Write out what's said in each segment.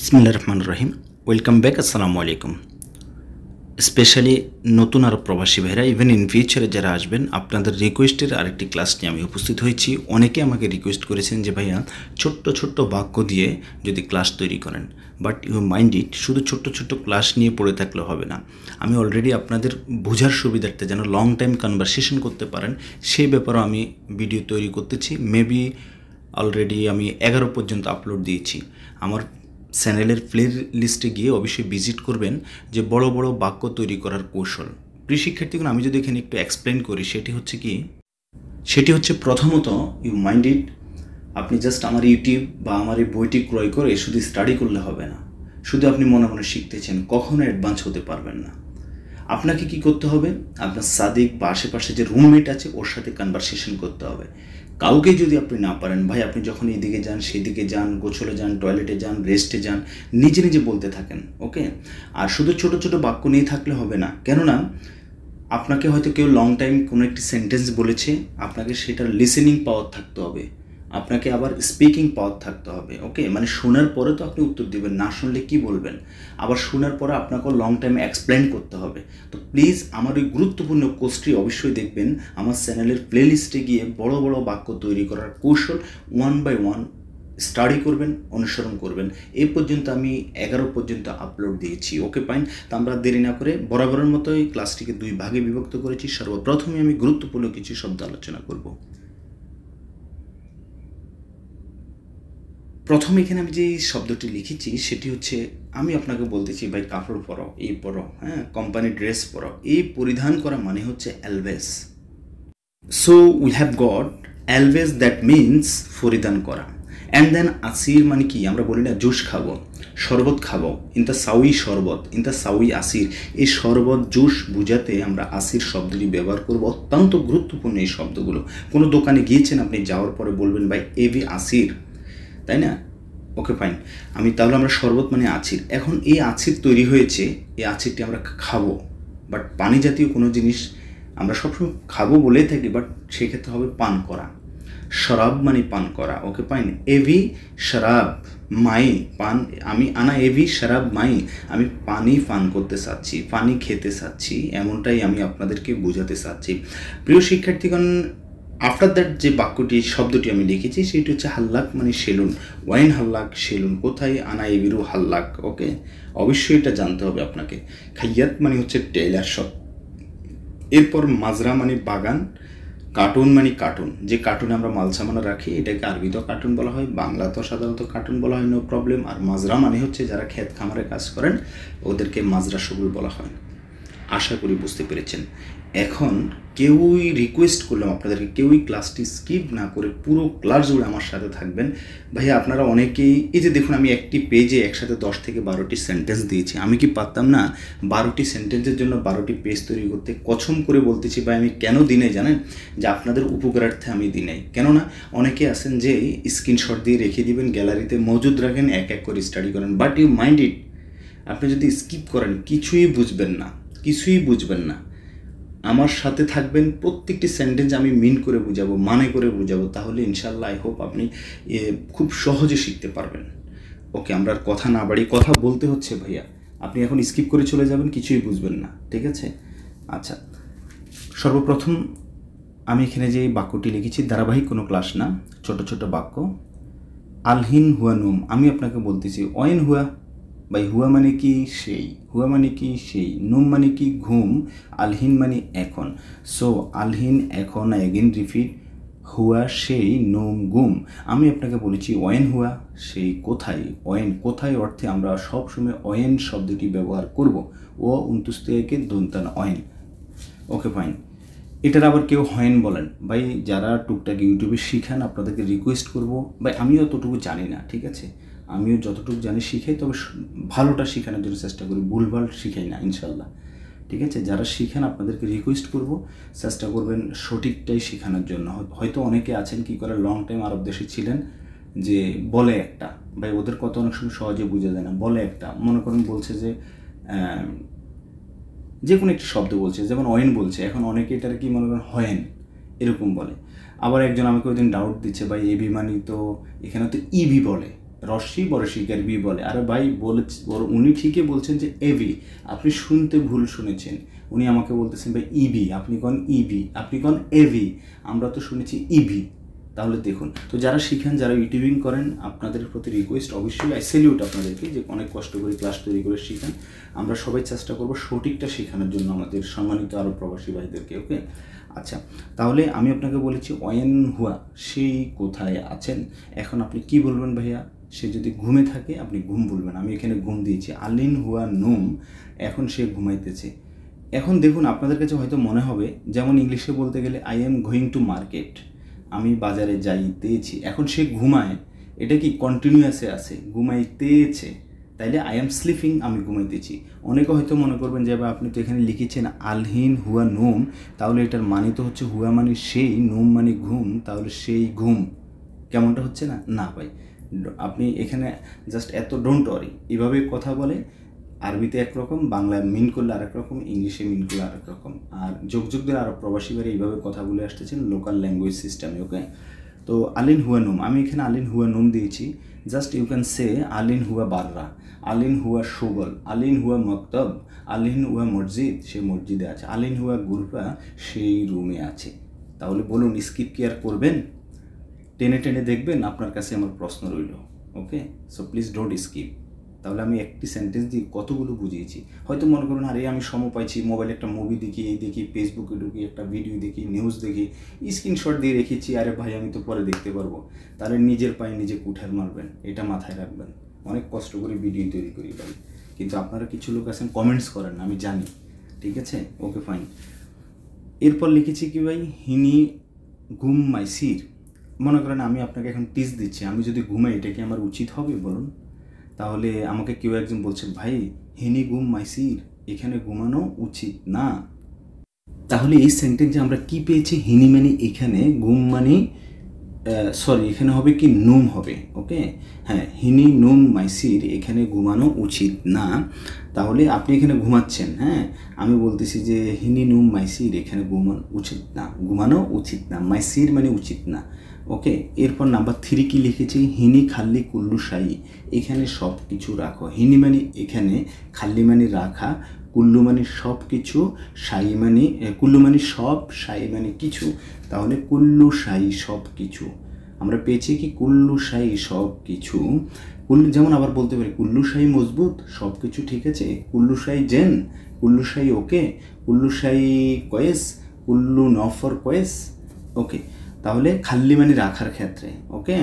বিসমিল্লা রহমান রহিম welcome back আসসালামু আলাইকুম। স্পেশালি নতুন আরও প্রবাসী ভাইরা ইভেন ইন ফিউচারে যারা আসবেন, আপনাদের রিকোয়েস্টের আরেকটি ক্লাস নিয়ে আমি উপস্থিত হয়েছি। অনেকে আমাকে রিকোয়েস্ট করেছেন যে, ভাইয়া, ছোট্ট ছোট্ট বাক্য দিয়ে যদি ক্লাস তৈরি করেন বাট ইউ মাইন্ড ইট শুধু ছোট্ট ছোট্ট ক্লাস নিয়ে পড়ে থাকলে হবে না। আমি অলরেডি আপনাদের বোঝার সুবিধার্থে যেন লং টাইম কনভারসেশন করতে পারেন, সেই ব্যাপারেও আমি ভিডিও তৈরি করতেছি। মেবি অলরেডি আমি এগারো পর্যন্ত আপলোড দিয়েছি। আমার চ্যানেলের প্লে লিস্টে গিয়ে অবশ্যই ভিজিট করবেন যে বড় বড় বাক্য তৈরি করার কৌশল। প্রিয় শিক্ষার্থীগণ, আমি যদি এখানে একটু এক্সপ্লেন করি, সেটি হচ্ছে কি? সেটি হচ্ছে প্রথমত ইউ মাইন্ড ইট আপনি জাস্ট আমার ইউটিউব বা আমার এই বইটি ক্রয় করে শুধু স্টাডি করলে হবে না। শুধু আপনি মনে মনে শিখতেছেন, কখনো অ্যাডভান্স হতে পারবেন না। আপনাকে কি করতে হবে? আপনার সাদিক বা আশেপাশে যে রুমমেট আছে, ওর সাথে কনভারসেশন করতে হবে। কাউকে যদি আপনি না পারেন, ভাই আপনি যখন এদিকে যান, সেদিকে যান, গোছলে যান টয়লেটে যান রেস্টে যান, নিজে নিজে বলতে থাকেন ওকে আর শুধু ছোট ছোট বাক্য নিয়ে থাকলে হবে না, কেননা আপনাকে হয়তো কেউ লং টাইম কোনো একটি সেন্টেন্স বলেছে, আপনাকে সেটার লিসেনিং পাওয়ার থাকতে হবে। আপনাকে আবার স্পিকিং পাওয়ার থাকতে হবে ওকে মানে শোনার পরে তো আপনি উত্তর দেবেন, না শুনলে কি বলবেন? আবার শোনার পরে আপনাকেও লং টাইম এক্সপ্লেন করতে হবে। তো প্লিজ আমার ওই গুরুত্বপূর্ণ কোর্সটি অবশ্যই দেখবেন, আমার চ্যানেলের প্লেলিস্টে গিয়ে বড় বড় বাক্য তৈরি করার কৌশল ওয়ান বাই ওয়ান স্টাডি করবেন, অনুসরণ করবেন। এই পর্যন্ত আমি এগারো পর্যন্ত আপলোড দিয়েছি ওকে পাইন তো আমরা দেরি না করে বরাবরের মতোই ক্লাসটিকে দুই ভাগে বিভক্ত করেছি। সর্বপ্রথমে আমি গুরুত্বপূর্ণ কিছু শব্দ আলোচনা করব। প্রথমে এখানে আমি যে শব্দটি লিখেছি, সেটি হচ্ছে, আমি আপনাকে বলতেছি, ভাই, কাপড় পরো, এই পরো হ্যাঁ কোম্পানি ড্রেস পরো। এই পরিধান করা মানে হচ্ছে অ্যালভেস সো উই হ্যাভ গট অ্যালভেস দ্যাট মিনস পরিধান করা। অ্যান্ড দেন আসির মানে কি? আমরা বলি না, জুস খাব, শরবত খাব। ইন দ্য সাউই শরবত ইন দ্য সাউই আসির। এই শরবত, জুস বুঝাতে আমরা আসির শব্দটি ব্যবহার করব। অত্যন্ত গুরুত্বপূর্ণ এই শব্দগুলো। কোনো দোকানে গিয়েছেন, আপনি যাওয়ার পরে বলবেন, ভাই, এ এবি আসির। তাই না? ওকে ফাইন আমি তাহলে আমরা শরবত মানে আছির এখন এই আছির তৈরি হয়েছে, এই আছিরটি আমরা খাব। বাট পানি জাতীয় কোনো জিনিস আমরা সবসময় খাব বলেই থাকি বাট সেক্ষেত্রে হবে পান করা। শরাব মানে পান করা ওকে পাইন এভি শরাব মাই পান, আমি আনা এভি শরাব মাই, আমি পানি পান করতে চাচ্ছি, পানি খেতে চাচ্ছি, এমনটাই আমি আপনাদেরকে বোঝাতে চাচ্ছি। প্রিয় শিক্ষার্থীগণ আফটার দ্যাট যে বাক্যটি, শব্দটি আমি লিখেছি, সেটি হচ্ছে হাল্লাক মানে সেলুন। ওয়াইন হাল্লাক, সেলুন কোথায়? আনা এবিরু হাল্লাক, ওকে? অবশ্যই এটা জানতে হবে আপনাকে। খাইয়াত মানে হচ্ছে টেইলার শপ। এরপর মাজরা মানে বাগান, কার্টুন মানে কার্টুন। যে কার্টুনে আমরা মাল সামানা রাখি, এটাকে আরবি আরবিতেও কার্টুন বলা হয়, বাংলাতেও সাধারণত কার্টুন বলা হয়, নো প্রবলেম। আর মাজরা মানে হচ্ছে যারা ক্ষেত খামারে কাজ করেন, ওদেরকে মাজরা সবুল বলা হয়। আশা করি বুঝতে পেরেছেন। এখন কেউই রিকোয়েস্ট করলাম আপনাদেরকে, কেউই ক্লাসটি স্কিপ না করে পুরো ক্লাস জুড়ে আমার সাথে থাকবেন। ভাইয়া, আপনারা অনেকেই, এই যে দেখুন আমি একটি পেজে একসাথে দশ থেকে বারোটি সেন্টেন্স দিয়েছি। আমি কি পারতাম না বারোটি সেন্টেন্সের জন্য বারোটি পেজ তৈরি করতে কছম করে বলতেছি, ভাই, আমি কেন দিনে জানেন? যে আপনাদের উপকারার্থে আমি দিনাই কেননা অনেকে আছেন যে স্ক্রিনশট দিয়ে রেখে দিবেন গ্যালারিতে মজুদ রাখেন, এক এক করে স্টাডি করেন। বাট ইউ মাইন্ড ইট আপনি যদি স্কিপ করেন, কিছুই বুঝবেন না, কিছুই বুঝবেন না। আমার সাথে থাকবেন প্রত্যেকটি সেন্টেন্স আমি মিন করে বুঝাবো মানে করে বুঝাবো, তাহলে ইনশাল্লাহ আই হোপ আপনি খুব সহজে শিখতে পারবেন। ওকে আমরা আর কথা না বাড়ি কথা বলতে হচ্ছে ভাইয়া। আপনি এখন স্কিপ করে চলে যাবেন, কিছুই বুঝবেন না, ঠিক আছে? আচ্ছা সর্বপ্রথম আমি এখানে যে বাক্যটি লিখেছি, ধারাবাহিক কোনো ক্লাস না, ছোট ছোট বাক্য। আলহিন হুয়া নুম, আমি আপনাকে বলতেছি, অয়েন হুয়া বাই হুয়া মানে কি সেই, হুয়া মানে কি সেই, নুম মানে কি ঘুম, আলহিন মানে এখন। সো, আলহিন, এখন এগেন রিপিট, হুয়া, সেই, নোম গুম আমি আপনাকে বলেছি ওয়েন হুয়া, সেই কোথায়? ওয়েন কোথায় অর্থে আমরা সবসময় ওয়েন শব্দটি ব্যবহার করব। ও, উনতুস থেকে দন্তান ওয়েন ওকে, ফাইন। এটার আবার কেউ হয়েন বলেন, ভাই, যারা টুকটাক ইউটিউবে শিখান, আপনাদেরকে রিকোয়েস্ট করব। ভাই আমিও অতটুকু জানি না, ঠিক আছে? আমিও যতটুকু জানি শিখাই, তবে ভালোটা শেখানোর জন্য চেষ্টা করি, ভুলভাল শিখাই না ইনশাল্লাহ ঠিক আছে? যারা শিখেন, আপনাদেরকে রিকোয়েস্ট করব, চেষ্টা করবেন সঠিকটাই শেখানোর জন্য। হয়তো অনেকে আছেন, কি করে লং টাইম আরব দেশে ছিলেন, যে বলে একটা, ভাই, ওদের কত অনেক সময় সহজে বুঝে যায় না, বলে একটা। মনে করেন বলছে যে যে কোনো একটি শব্দ বলছে, যেমন অয়েন বলছে, এখন অনেকে এটার কি মনে করেন, হয়েন, এরকম বলে। আবার একজন আমাকে ওই দিন ডাউট দিচ্ছে, ভাই এবি মানি তো এখানে তো ইভি বলে, রশ্মি বরশিকার বি বলে। আরে ভাই বলে উনি ঠিকই বলছেন যে এভি আপনি শুনতে ভুল শুনেছেন। উনি আমাকে বলতেছেন, ভাই ইবি আপনি কন ইবি আপনি কন এভি আমরা তো শুনেছি ইভি তাহলে দেখুন। তো যারা শিখেন, যারা ইউটিউবিং করেন, আপনাদের প্রতি রিকোয়েস্ট অবশ্যই আই সেলিউট আপনাদেরকে যে অনেক কষ্ট করে ক্লাস তৈরি করে শিখেন। আমরা সবাই চেষ্টা করব সঠিকটা শেখানোর জন্য আমাদের সম্মানিত আরও প্রবাসী ভাইদেরকে ওকে আচ্ছা তাহলে আমি আপনাকে বলেছি, অয়েন হুয়া সেই কোথায় আছেন? এখন আপনি কি বলবেন ভাইয়া? সে যদি ঘুমে থাকে, আপনি ঘুম বলবেন আমি এখানে ঘুম দিয়েছি। আলিন হুয়া নোম, এখন সে ঘুমাইতেছে। এখন দেখুন, আপনাদের কাছে হয়তো মনে হবে, যেমন ইংলিশে বলতে গেলে I am going to market আমি বাজারে যাইতেছি এখন সে ঘুমায়, এটা কি কন্টিনিউয়াসে আছে? ঘুমাইতেছে তাইলে আই এম স্লিপিং আমি ঘুমাইতেছি অনেকে হয়তো মনে করবেন যে আপনি তো এখানে লিখেছেন আলহীন হুয়া নোম। তাহলে এটার মানে তো হচ্ছে হুয়া মানে সেই, নোম মানে ঘুম। তাহলে সেই ঘুম। কেমনটা হচ্ছে না? না, ভাই, আপনি এখানে জাস্ট এত ডোন্ট ওয়ারি এভাবে কথা বলে আরবিতে একরকম, বাংলায় মিন করলে আরেক রকম, ইংলিশে মিন করলে আরেক রকম। আর যোগ যোগদের আরও প্রবাসী বাড়ি এইভাবে কথা বলে আসতেছেন লোকাল ল্যাঙ্গুয়েজ সিস্টেমে ওকে তো আলিন হুয়া নোম, আমি এখানে আলিন হুয়া নোম দিয়েছি। জাস্ট ইউ ক্যান সে আলিন হুয়া বাররা, আলিন হুয়া শোগল আলিন হুয়া মক্তব, আলিন হুয়া মসজিদ, সে মসজিদে আছে। আলিন হুয়া গুরফা সেই রুমে আছে। তাহলে বলুন স্কিপ কি আর করবেন? টেনে টেনে দেখবেন, আপনার কাছে আমার প্রশ্ন রইল okay so please don't skip তাহলে আমি একটি সেন্টেন্স দিয়ে কতগুলো বুঝিয়েছি? হয়তো মনে করুন, আরে আমি সময় পাইছি মোবাইলে একটা মুভি দেখি, এই দেখি ফেসবুকে ঢুকি, একটা ভিডিও দেখি নিউজ দেখি স্ক্রিনশট দিয়ে রেখেছি, আরে ভাই আমি তো পরে দেখতে পারব। তাহলে নিজের পায়ে নিজে কুঠার মারবেন, এটা মাথায় রাখবেন। অনেক কষ্ট করে ভিডিও তৈরি করি ভাই। কিন্তু আপনারা কিছু লোক আছেন কমেন্টস করেন, আমি জানি। ঠিক আছে? ওকে ফাইন এরপর লিখেছি কি ভাই? হিনি ঘুম মাইসির মনে করেন আমি আপনাকে এখন টিস দিচ্ছি, আমি যদি ঘুমাই, এটা কি আমার উচিত হবে? বলুন। তাহলে আমাকে কেউ একজন বলছে, ভাই, হিনি গুম মাইসির, এখানে ঘুমানো উচিত না। তাহলে এই সেন্টেন্সে আমরা কি পেয়েছি? হিনি মানে এখানে, ঘুম মানে সরি এখানে হবে কি, নুম হবে ওকে হ্যাঁ হিনি, নুম, মাইসির, এখানে ঘুমানো উচিত না। তাহলে আপনি এখানে ঘুমাচ্ছেন হ্যাঁ? আমি বলতেছি যে, হিনি, নুম, মাইসির, এখানে ঘুমানো উচিত না, ঘুমানো উচিত না। মাইসির মানে উচিত না। ওকে এরপর নাম্বার থ্রি কি লিখেছি? হিনি খাল্লি কুল্লু সাই এখানে সব কিছু রাখো। হিনি মানে এখানে খাল্লি মানে রাখা, কুল্লু মানে সব কিছু সাই মানে কুল্লু মানে সব সাই মানে কিছু। তাহলে কুল্লু সাই সব কিছু আমরা পেয়েছি কি? কুল্লু সাই সব কিছু কুল্লু, যেমন আবার বলতে পারি, কুল্লু সাই মজবুত সব কিছু ঠিক আছে? কুল্লু সাই জেন, কুল্লু সাই ওকে, কুল্লু সাই কয়েস, কুল্লু, নফর কয়েস। ওকে তাহলে খাল্লি মানে রাখার ক্ষেত্রে, ওকে?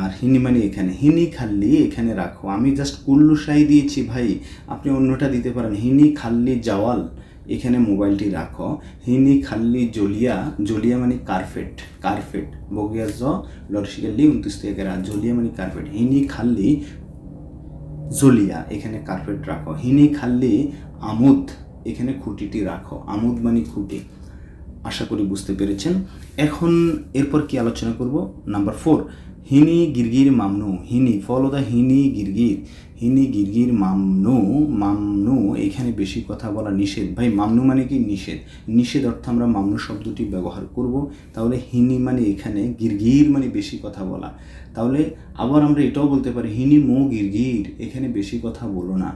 আর হিনি মানে এখানে, হিনি খাল্লি এখানে রাখো। আমি জাস্ট কুল্লু সাই দিয়েছি ভাই, আপনি অন্যটা দিতে পারেন। হিনি খাল্লি জাওয়াল, এখানে মোবাইলটি রাখো। হিনি খাল্লি জলিয়া জলিয়া মানে কার্পেট কার্পেট। বগিয়া জ লরসিকাল্লি উনত্রিশ থেকে জলিয়া মানে কার্পেট। হিনি খাল্লি জলিয়া, এখানে কার্পেট রাখো। হিনি খাল্লি আমুদ, এখানে খুঁটিটি রাখো। আমুদ মানে খুঁটি। আশা করি বুঝতে পেরেছেন। এখন এরপর কি আলোচনা করব? নাম্বার ফোর হিনি গিরগির মামনু। হিনি ফলো দ্য হিনি গিরগির। হিনি গিরগির মামনু মামনু, এখানে বেশি কথা বলা নিষেধ। ভাই, মামনু মানে কি? নিষেধ। নিষেধ অর্থ আমরা মামনু শব্দটি ব্যবহার করব। তাহলে হিনি মানে এখানে, গিরগির মানে বেশি কথা বলা। তাহলে আবার আমরা এটাও বলতে পারি, হিনি মো গিরগির। এখানে বেশি কথা বলো না।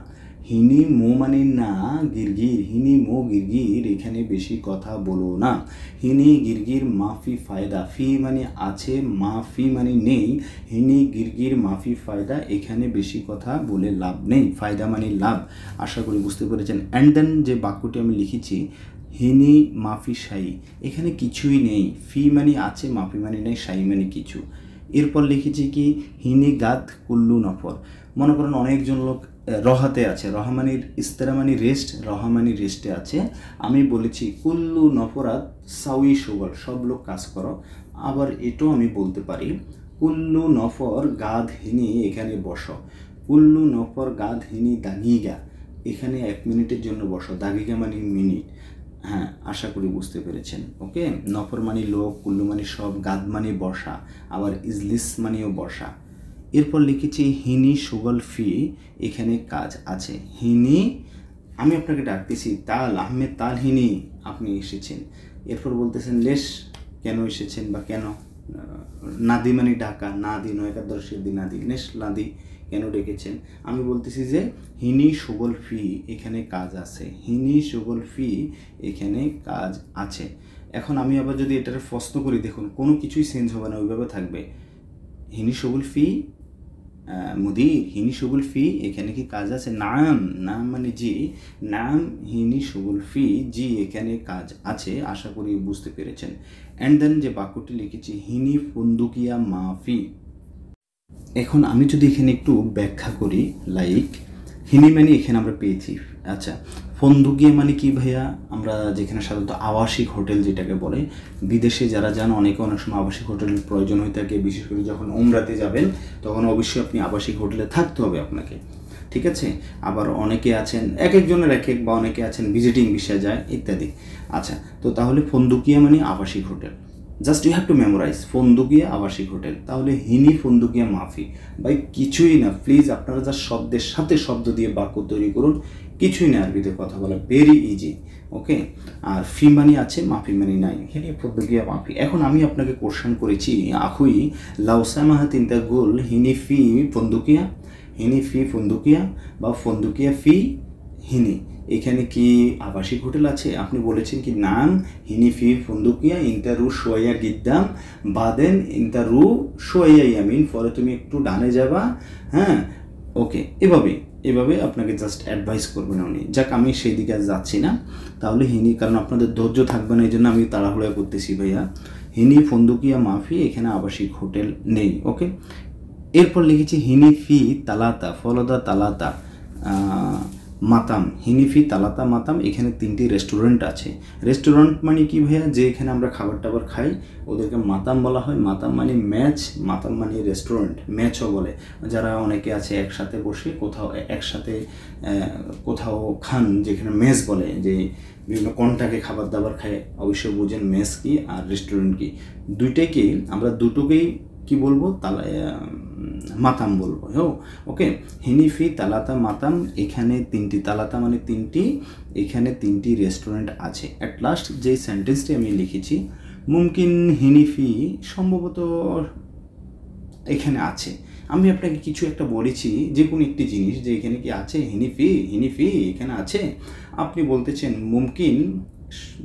হিনি মো মানে না, গিরগির, হিনি মো গিরগির, এখানে বেশি কথা বলো না। হিনি গিরগির মাফি ফায়দা, ফি মানে আছে মাফি মানে নেই। হিনি গিরগির মাফি ফায়দা, এখানে বেশি কথা বলে লাভ নেই। ফায়দা মানে লাভ। আশা করি বুঝতে পেরেছেন। অ্যান্ড দেন যে বাক্যটি আমি লিখেছি, হিনি মাফি সাই, এখানে কিছুই নেই। ফি মানে আছে, মাফি মানে নেই, সাই মানে কিছু। এরপর লিখেছি কি, হিনি গাত কুল্লু নফর। মনে করেন অনেকজন লোক রহাতে আছে, রহমানির ইস্তেরামানি রেস্ট রহমানি রেস্টে আছে। আমি বলেছি, কুল্লু নফরাত সাউই সুগল, সব লোক কাজ করো। আবার এটাও আমি বলতে পারি, কুল্লু নফর গাধহিনী এখানে বসো। কুল্লু নফর গাধহিনী দাগিগা, এখানে এক মিনিটের জন্য বসো। দাগিগা মানে মিনিট। হ্যাঁ আশা করি বুঝতে পেরেছেন, ওকে? নফর মানে লোক, কুল্লু মানে সব গাদ মানে বসা। আবার ইজলিস মানেও বসা। এরপর লিখেছি, হিনি সুগল ফি, এখানে কাজ আছে। হিনি, আমি আপনাকে ডাকতেছি, তাল, আহমেদ তাল হিনি, আপনি এসেছেন। এরপর বলতেছেন, লেশ, কেন এসেছেন বা কেন? নাদি মানে ঢাকা, নাদি নয় একাদশের দি নাদি নেশ নাদি, কেন ডেকেছেন? আমি বলতেছি যে, হিনি সুগল ফি, এখানে কাজ আছে। হিনি সুগল ফি, এখানে কাজ আছে। এখন আমি আবার যদি এটার প্রশ্ন করি, দেখুন, কোনো কিছুই চেঞ্জ হবে না, ওইভাবে থাকবে। হিনি সুগল ফি মুদির হিনি সুবুল ফি, এখানে কি কাজ আছে? নাম নাম মানে জি। নাম, হিনি সুবুল ফি, জি, এখানে কাজ আছে, আশা করি বুঝতে পেরেছেন। অ্যান্ড দেন যে বাক্যটি লিখেছি, হিনি ফুন্দুকিয়া মাফি। এখন আমি যদি এখানে একটু ব্যাখ্যা করি লাইক হিনি মানে এখানে আমরা পেয়েছি। আচ্ছা ফন্দুকিয়া মানে কি ভাইয়া? আমরা যেখানে সাধারণত আবাসিক হোটেল যেটাকে বলে, বিদেশে যারা যান অনেকে অনেক সময় আবাসিক হোটেলের প্রয়োজন হয়ে থাকে, বিশেষ করে যখন ওমরাতে যাবেন, তখন অবশ্যই আপনি আবাসিক হোটেলে থাকতে হবে আপনাকে, ঠিক আছে? আবার অনেকে আছেন, এক একজনের এক এক বা অনেকে আছেন ভিজিটিং বিষয়ে যায়, ইত্যাদি। আচ্ছা তো তাহলে ফন্দুকিয়া মানে আবাসিক hotel. Just you have to memorize ফন্দুকিয়া আবাসিক হোটেল তাহলে হিনি ফন্দুকিয়া মাফি ভাই কিছুই না প্লিজ আপনারা যা শব্দের সাথে শব্দ দিয়ে বাক্য তৈরি করুন কিছুই না আরবিতে কথা বলা ভেরি ইজি ওকে আর ফি মানি আছে মাফি মানি নাই হিনি ফন্দুকিয়া মাফি এখন আমি আপনাকে কোশ্চেন করেছি আখুই লাউসামাহা তিনটা গোল হিনি ফি ফন্দুকিয়া হিনি ফি ফন্দুকিয়া বা ফন্দুকিয়া ফি হিনি এখানে কি আবাসিক হোটেল আছে? আপনি বলেছেন কি নাম হিনি ফি, ফন্দুকিয়া ইন্টারু সোয়া গিদ্দাম, বাদেন ইন্টারু সোয়া ইয়ামিন পরে তুমি একটু ডানে যাবা হ্যাঁ? ওকে, এভাবে এভাবে আপনাকে জাস্ট অ্যাডভাইস করবেন উনি। যাক, আমি সেই দিকে যাচ্ছি না। তাহলে হিনি, কারণ আপনাদের ধৈর্য থাকবে না, এই জন্য আমি তাড়াহুড়া করতেছি ভাইয়া। হিনি, ফন্দুকিয়া, মাফি, এখানে আবাসিক হোটেল নেই, ওকে? এরপর লিখেছি হিনি ফি তালাতা, ফলদা তালাতা। মাতাম, হিনিফি, তালাতা মাতাম, এখানে তিনটি রেস্টুরেন্ট আছে। রেস্টুরেন্ট মানে কি ভাইয়া? যে এখানে আমরা খাবার টাবার খাই, ওদেরকে মাতাম বলা হয়। মাতাম মানে ম্যাচ মাতাম মানে রেস্টুরেন্ট ম্যাচও বলে। যারা অনেকে আছে একসাথে বসে, কোথাও, একসাথে কোথাও খান, যেখানে মেস বলে, যে বিভিন্ন কন্টাকে খাবার দাবার খায়, অবশ্যই বুঝেন মেস কি আর রেস্টুরেন্ট কি। দুইটাকেই আমরা দুটোকেই কি বলব? তালা মাতাম বলব। হো ওকে হিনিফি তালাতা মাতাম, এখানে তিনটি, তালাতা মানে তিনটি, এখানে তিনটি রেস্টুরেন্ট আছে। অ্যাট লাস্ট যে সেন্টেন্সটি আমি লিখেছি, মুমকিন হিনিফি সম্ভবত এখানে আছে। আমি আপনাকে কিছু একটা বলেছি, যে কোনো একটি জিনিস যে এখানে কি আছে? হিনিফি হিনিফি এখানে আছে। আপনি বলতেছেন, মুমকিন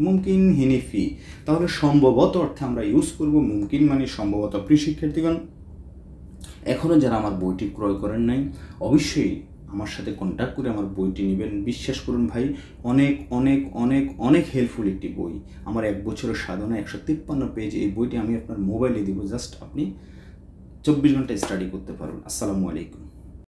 মুমকিন হিনিফি তাহলে সম্ভবত অর্থে আমরা ইউজ করব মুমকিন মানে সম্ভবত প্রিয় শিক্ষার্থীগণ এখনও যারা আমার বইটি ক্রয় করেন নাই, অবশ্যই আমার সাথে কন্ট্যাক্ট করে আমার বইটি নেবেন। বিশ্বাস করুন ভাই, অনেক অনেক অনেক অনেক হেল্পফুল একটি বই। আমার এক বছরের সাধনা, একশো তিপ্পান্ন পেজ এই বইটি আমি আপনার মোবাইলে দিব। জাস্ট আপনি চব্বিশ ঘণ্টা স্টাডি করতে পারবেন। আসসালামু আলাইকুম।